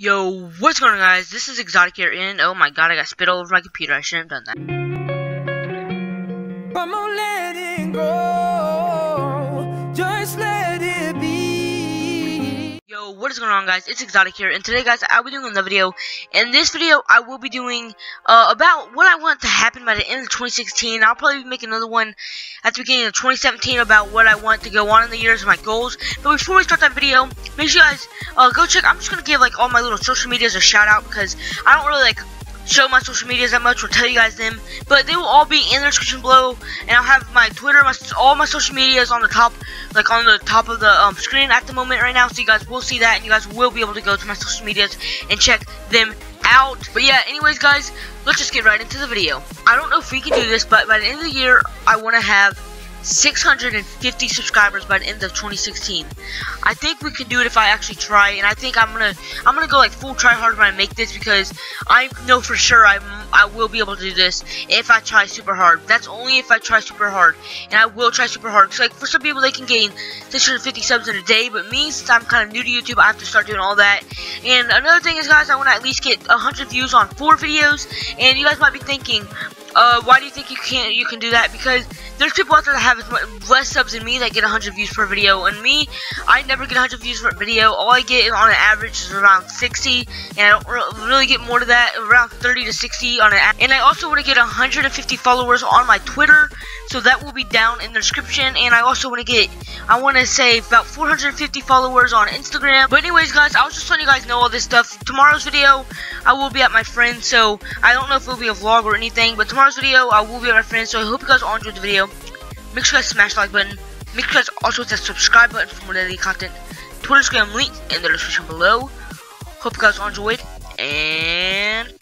Yo, what's going on guys? This is Exotic here and oh my god, I got spit all over my computer. I shouldn't have done that. What is going on guys? It's Exotic here and today guys, I'll be doing another video. In this video, I will be doing uh, about what I want to happen by the end of 2016. I'll probably make another one at the beginning of 2017 about what I want to go on in the years, my goals. But before we start that video, make sure you guys uh, go check. I'm just gonna give like all my little social medias a shout out because I don't really like show my social medias that much or tell you guys them, but they will all be in the description below, and I'll have my Twitter, my all my social medias on the top, like on the top of the um, screen at the moment right now, so you guys will see that, and you guys will be able to go to my social medias and check them out. But yeah, anyways, guys, let's just get right into the video. I don't know if we can do this, but by the end of the year, I want to have 650 subscribers by the end of 2016. I think we can do it if I actually try, and I think I'm gonna I'm gonna go like full try hard when I make this because I know for sure I'm I will be able to do this if I try super hard. That's only if I try super hard, and I will try super hard. Cause like for some people they can gain 650 subs in a day, but me since I'm kind of new to YouTube, I have to start doing all that. And another thing is, guys, I want to at least get 100 views on four videos, and you guys might be thinking, uh, why do you think you can't? You can do that because there's people out there that have less subs than me that get 100 views per video, and me, I never get 100 views per video. All I get on an average is around 60, and I don't really get more to that, around 30 to 60 on an. And I also want to get 150 followers on my Twitter, so that will be down in the description. And I also want to get, I want to say about 450 followers on Instagram. But anyways, guys, I was just letting you guys know all this stuff. Tomorrow's video, I will be at my friend's, so I don't know if it'll be a vlog or anything, but tomorrow's video, I will be at my friend's. So I hope you guys all enjoyed the video. Make sure guys smash the like button. Make sure guys also hit that subscribe button for more daily content. Twitter, Instagram link in the description below. Hope you guys enjoyed, and